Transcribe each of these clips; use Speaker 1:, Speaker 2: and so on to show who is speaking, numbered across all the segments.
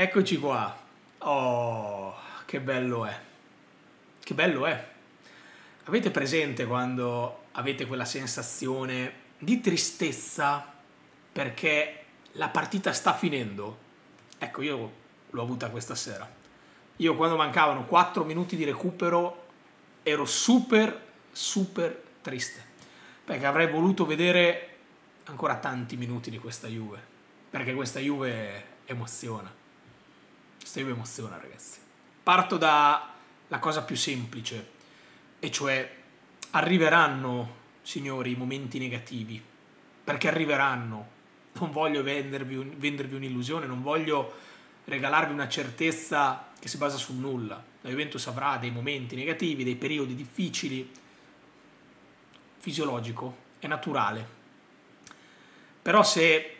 Speaker 1: Eccoci qua. Oh, che bello è. Che bello è. Avete presente quando avete quella sensazione di tristezza perché la partita sta finendo? Ecco, io l'ho avuta questa sera. Io quando mancavano 4 minuti di recupero ero super, super triste. Perché avrei voluto vedere ancora tanti minuti di questa Juve. Perché questa Juve emoziona. Juve emoziona, ragazzi. Parto dalla cosa più semplice, e cioè arriveranno, signori, i momenti negativi. Perché arriveranno. Non voglio vendervi, vendervi un'illusione, non voglio regalarvi una certezza che si basa sul nulla. La Juventus avrà dei momenti negativi, dei periodi difficili, fisiologico, è naturale. Però se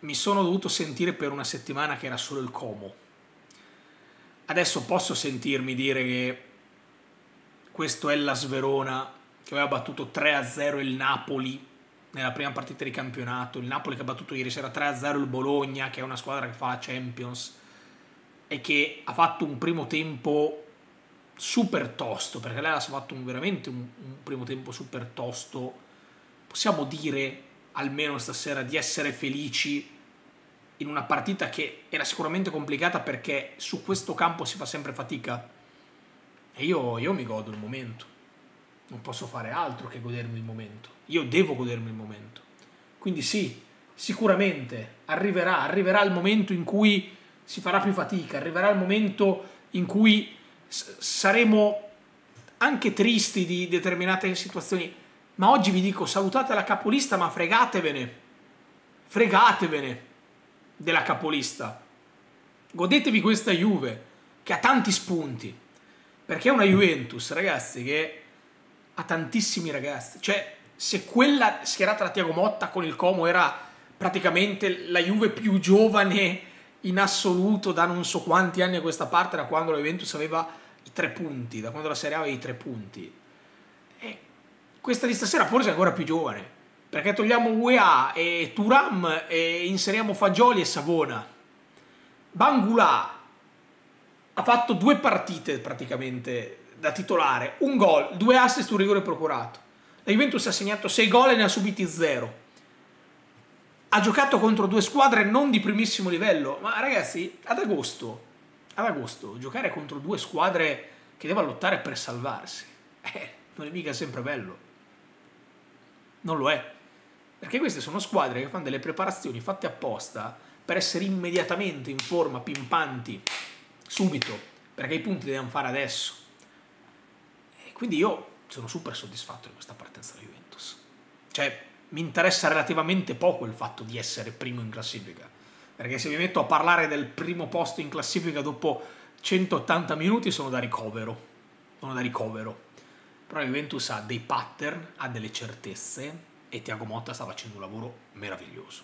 Speaker 1: mi sono dovuto sentire per una settimana che era solo il Como, adesso posso sentirmi dire che questo è la Sverona che aveva battuto 3-0 il Napoli nella prima partita di campionato, il Napoli che ha battuto ieri sera 3-0 il Bologna, che è una squadra che fa la Champions e che ha fatto un primo tempo super tosto, perché lei ha fatto un, veramente un, un primo tempo super tosto. Possiamo dire almeno stasera di essere felici in una partita che era sicuramente complicata perché su questo campo si fa sempre fatica. E io, io mi godo il momento. Non posso fare altro che godermi il momento. Io devo godermi il momento. Quindi sì, sicuramente arriverà, arriverà il momento in cui si farà più fatica, arriverà il momento in cui saremo anche tristi di determinate situazioni, ma oggi vi dico salutate la capolista, ma fregatevene, fregatevene della capolista. Godetevi questa Juve che ha tanti spunti, perché è una Juventus, ragazzi, che ha tantissimi ragazzi. Cioè, se quella schierata da Tiago Motta con il Como era praticamente la Juve più giovane in assoluto da non so quanti anni a questa parte, da quando la Juventus aveva i tre punti, da quando la Serie A aveva i tre punti. E questa di stasera forse è ancora più giovane, perché togliamo UEA e Turam e inseriamo Fagioli e Savona. Bangula ha fatto due partite praticamente da titolare, un gol, due assist, un rigore procurato. La Juventus ha segnato 6 gol e ne ha subiti 0. Ha giocato contro due squadre non di primissimo livello, ma ragazzi, ad agosto ad agosto giocare contro due squadre che devono lottare per salvarsi, eh, non è mica sempre bello. Non lo è. Perché queste sono squadre che fanno delle preparazioni fatte apposta per essere immediatamente in forma, pimpanti, subito, perché i punti devono fare adesso. E quindi io sono super soddisfatto di questa partenza della Juventus. Cioè, mi interessa relativamente poco il fatto di essere primo in classifica perché se mi metto a parlare del primo posto in classifica dopo 180 minuti sono da ricovero. Sono da ricovero. Però la Juventus ha dei pattern, ha delle certezze e Tiago Motta sta facendo un lavoro meraviglioso.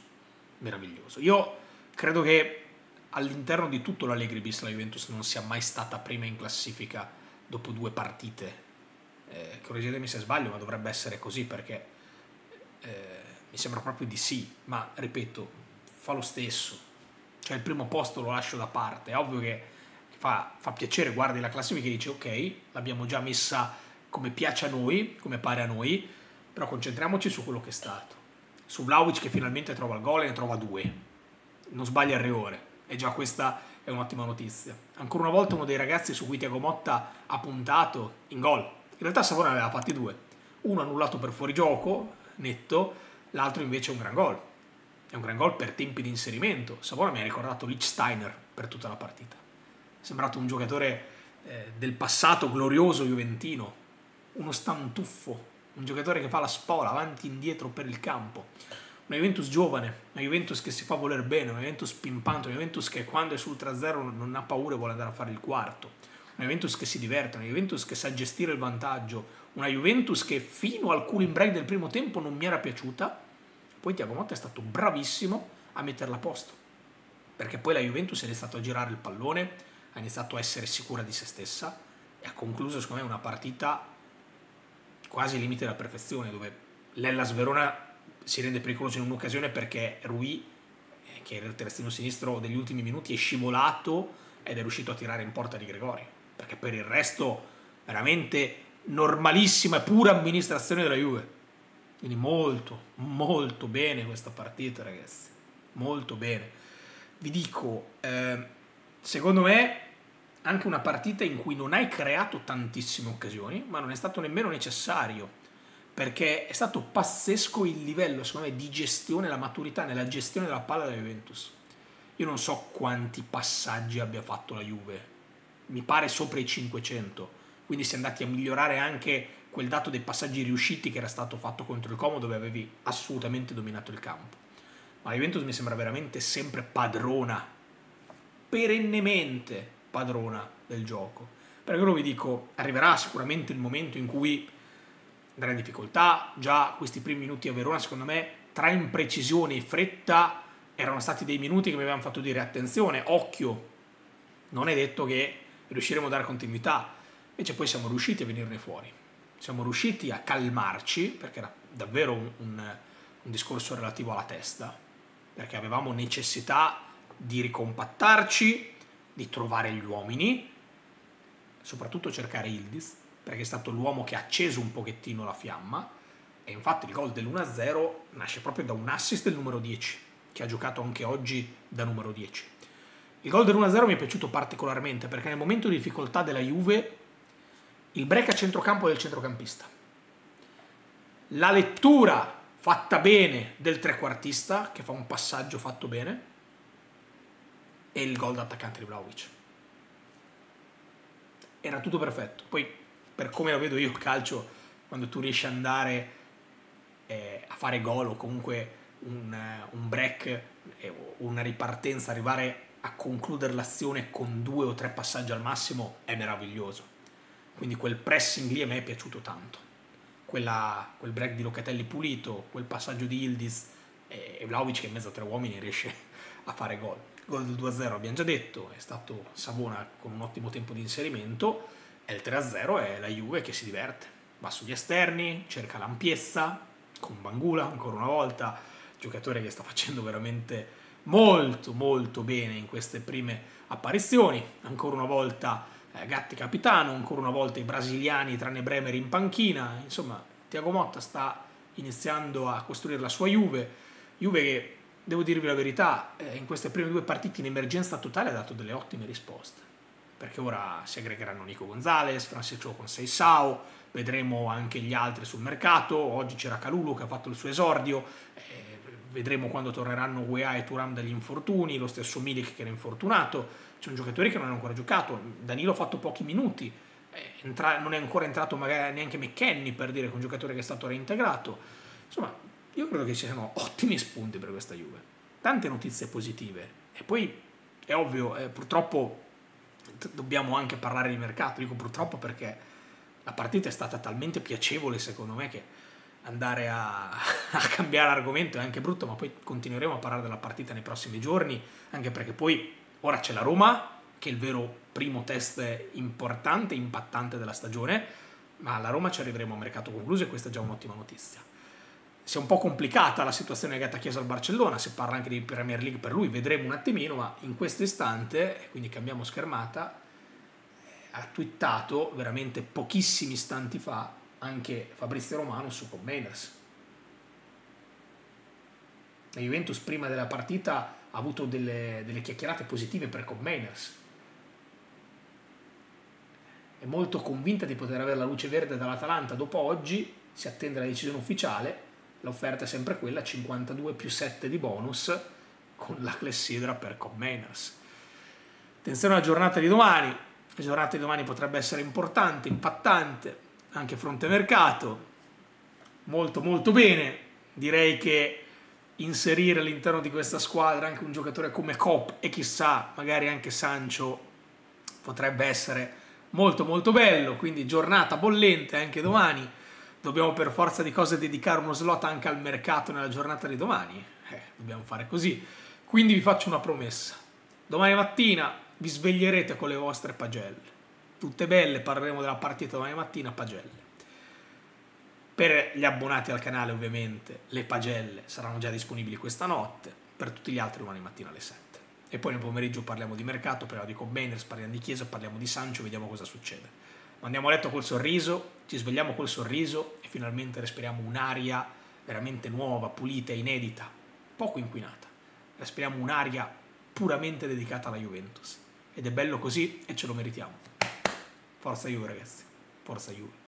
Speaker 1: Meraviglioso. Io credo che all'interno di tutto l'Allegri bis la Juventus non sia mai stata prima in classifica dopo due partite. Eh, correggetemi se sbaglio, ma dovrebbe essere così perché eh, mi sembra proprio di sì. Ma ripeto, fa lo stesso cioè il primo posto lo lascio da parte. È ovvio che fa, fa piacere, guardi la classifica e dici ok, l'abbiamo già messa come piace a noi, come pare a noi, però concentriamoci su quello che è stato. Su Vlaovic che finalmente trova il gol e ne trova due. Non sbaglia il rigore. E già questa è un'ottima notizia. Ancora una volta uno dei ragazzi su cui Tiago Motta ha puntato in gol. In realtà Savona ne aveva fatti due. Uno annullato per fuorigioco, netto, l'altro invece un gran gol è un gran gol per tempi di inserimento. Savona mi ha ricordato Lichsteiner per tutta la partita. È sembrato un giocatore eh, del passato glorioso juventino, uno stantuffo, un giocatore che fa la spola avanti e indietro per il campo. Una Juventus giovane, una Juventus che si fa voler bene, una Juventus pimpante, una Juventus che quando è sul 3-0 non ha paura e vuole andare a fare il quarto. Una Juventus che si diverte, una Juventus che sa gestire il vantaggio, una Juventus che fino al cooling break del primo tempo non mi era piaciuta, poi Tiago Motta è stato bravissimo a metterla a posto, perché poi la Juventus è iniziato a girare il pallone, ha iniziato a essere sicura di se stessa e ha concluso secondo me una partita quasi limite della perfezione, dove l'Ellas Verona si rende pericoloso in un'occasione perché Rui che era il terzino sinistro degli ultimi minuti, è scivolato ed è riuscito a tirare in porta di Gregori, perché per il resto veramente normalissima e pura amministrazione della Juve. Quindi molto, molto bene questa partita, ragazzi. Molto bene. Vi dico, eh, secondo me, anche una partita in cui non hai creato tantissime occasioni, ma non è stato nemmeno necessario, perché è stato pazzesco il livello, secondo me, di gestione, la maturità nella gestione della palla della Juventus. Io non so quanti passaggi abbia fatto la Juve, mi pare sopra i 500, quindi si è andati a migliorare anche quel dato dei passaggi riusciti che era stato fatto contro il Como dove avevi assolutamente dominato il campo. Ma la Juventus mi sembra veramente sempre padrona, perennemente padrona del gioco. Per quello vi dico, arriverà sicuramente il momento in cui andrà in difficoltà, già questi primi minuti a Verona secondo me tra imprecisione e fretta erano stati dei minuti che mi avevano fatto dire attenzione, occhio, non è detto che riusciremo a dare continuità, invece poi siamo riusciti a venirne fuori. Siamo riusciti a calmarci, perché era davvero un, un, un discorso relativo alla testa, perché avevamo necessità di ricompattarci, di trovare gli uomini, soprattutto cercare Ildis, perché è stato l'uomo che ha acceso un pochettino la fiamma, e infatti il gol dell'1-0 nasce proprio da un assist del numero 10, che ha giocato anche oggi da numero 10. Il gol dell'1-0 mi è piaciuto particolarmente perché nel momento di difficoltà della Juve il break a centrocampo del centrocampista, la lettura fatta bene del trequartista che fa un passaggio fatto bene e il gol d'attaccante di Vlaovic. Era tutto perfetto. Poi, per come lo vedo io il calcio, quando tu riesci ad andare eh, a fare gol o comunque un, un break, eh, una ripartenza, arrivare a concludere l'azione con due o tre passaggi al massimo è meraviglioso quindi quel pressing lì a me è piaciuto tanto. Quella, quel break di Locatelli pulito, quel passaggio di Ildiz e Vlaovic che in mezzo a tre uomini riesce a fare gol. Gol del 2-0 abbiamo già detto, è stato Savona con un ottimo tempo di inserimento e il 3-0 è la Juve che si diverte. Va sugli esterni, cerca l'ampiezza con Bangula ancora una volta, giocatore che sta facendo veramente molto molto bene in queste prime apparizioni, ancora una volta eh, Gatti capitano, ancora una volta i brasiliani tranne Bremer in panchina, insomma Tiago Motta sta iniziando a costruire la sua Juve, Juve che devo dirvi la verità, eh, in queste prime due partite in emergenza totale ha dato delle ottime risposte, perché ora si aggregheranno Nico Gonzalez, Francesco con Seisao, vedremo anche gli altri sul mercato, oggi c'era Calulu che ha fatto il suo esordio, eh, vedremo quando torneranno UEA e Turam dagli infortuni, lo stesso Milik che era infortunato, c'è un giocatore che non ha ancora giocato, Danilo ha fatto pochi minuti, entra- non è ancora entrato neanche McKenny per dire che è un giocatore che è stato reintegrato. Insomma, io credo che ci siano ottimi spunti per questa Juve, tante notizie positive. E poi è ovvio, eh, purtroppo dobbiamo anche parlare di mercato, dico purtroppo perché la partita è stata talmente piacevole secondo me che andare a, a, cambiare argomento è anche brutto, ma poi continueremo a parlare della partita nei prossimi giorni, anche perché poi Ora c'è la Roma, che è il vero primo test importante, impattante della stagione, ma alla Roma ci arriveremo a mercato concluso e questa è già un'ottima notizia. Si è un po' complicata la situazione legata a Chiesa al Barcellona, si parla anche di Premier League per lui, vedremo un attimino, ma in questo istante, quindi cambiamo schermata, ha twittato veramente pochissimi istanti fa anche Fabrizio Romano su Commainers. La Juventus prima della partita ha avuto delle, delle chiacchierate positive per Cobb Mainers. È molto convinta di poter avere la luce verde dall'Atalanta. Dopo oggi si attende la decisione ufficiale. L'offerta è sempre quella: 52 più 7 di bonus con la clessidra per Cobb Mainers. Attenzione alla giornata di domani. La giornata di domani potrebbe essere importante, impattante, anche fronte mercato. Molto molto bene. Direi che inserire all'interno di questa squadra anche un giocatore come Cop e chissà, magari anche Sancho potrebbe essere molto molto bello, quindi giornata bollente anche domani. Dobbiamo per forza di cose dedicare uno slot anche al mercato nella giornata di domani. Eh, dobbiamo fare così. Quindi vi faccio una promessa. Domani mattina vi sveglierete con le vostre pagelle. Tutte belle, parleremo della partita domani mattina, pagelle. Per gli abbonati al canale ovviamente le pagelle saranno già disponibili questa notte. per tutti gli altri domani mattina alle 7. E poi nel pomeriggio parliamo di mercato, parliamo di Cobbenders, parliamo di Chiesa, parliamo di Sancio, vediamo cosa succede. Andiamo a letto col sorriso, ci svegliamo col sorriso e finalmente respiriamo un'aria veramente nuova, pulita, inedita, poco inquinata. Respiriamo un'aria puramente dedicata alla Juventus. Ed è bello così e ce lo meritiamo. Forza Juve ragazzi, forza Juve.